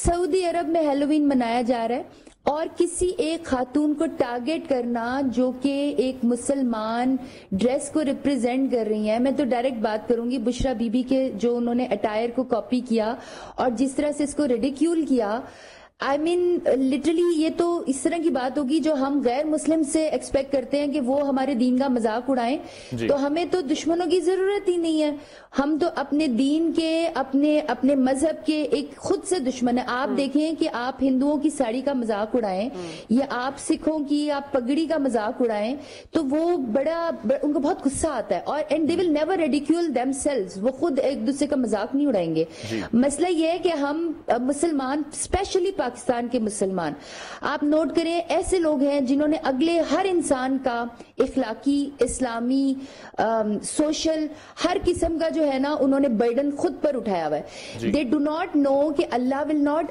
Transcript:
Saudi अरब में Halloween मनाया जा रहा है और किसी एक खातून को टारगेट करना जो कि एक मुसलमान ड्रेस को रिप्रेजेंट कर रही है। मैं तो डायरेक्ट बात करूँगी बुशरा बीबी के जो उन्होंने अटायर को कॉपी किया और जिस तरह से इसको रेडिक्यूल किया आई मीन लिटरली ये तो इस तरह की बात होगी जो हम गैर मुस्लिम से एक्सपेक्ट करते हैं कि वो हमारे दीन का मज़ाक उड़ाएँ। तो हमें तो दुश्मनों की ज़रूरत ही नहीं है। हम तो अपने दीन के अपने अपने मज़हब के एक खुद से दुश्मन है। आप हम्म। देखें कि आप हिंदुओं की साड़ी का मज़ाक उड़ाएँ हम्म। या आप सिखों की आप पगड़ी का मज़ाक उड़ाएँ तो वो बड़ा, बड़ा उनको बहुत गुस्सा आता है। और and they will never ridicule them वो खुद एक दूसरे का मज़ाक नहीं उड़ाएँगे। मसला ये है कि हम मुसलमान स्पेशली पाकिस्तान के मुसलमान। आप नोट करें ऐसे लोग हैं जिन्होंने अगले हर इंसान का इखलाकी इस्लामी सोशल हर किस्म का जो है ना उन्होंने बर्डन खुद पर उठाया हुआ है। दे डू नॉट नो कि अल्लाह विल नॉट